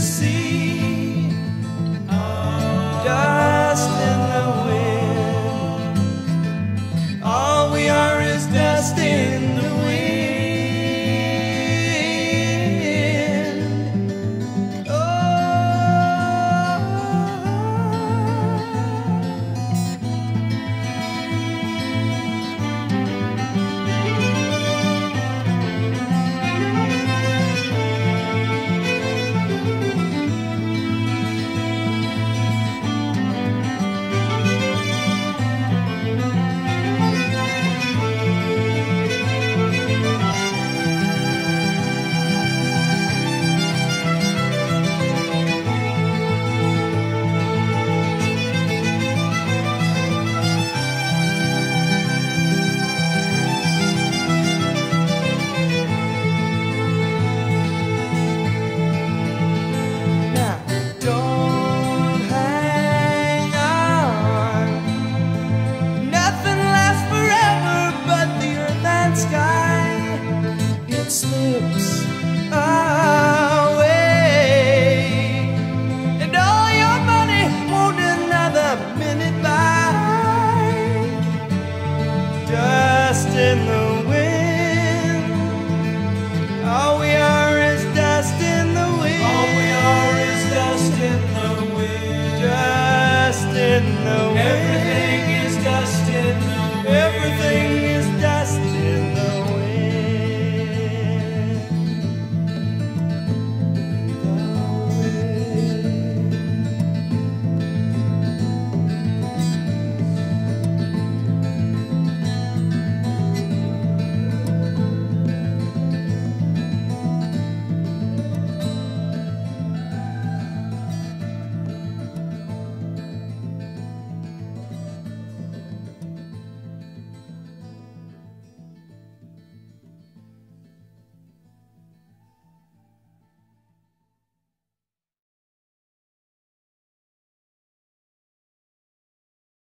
see. in the wind. Everything is dust in the wind. Everything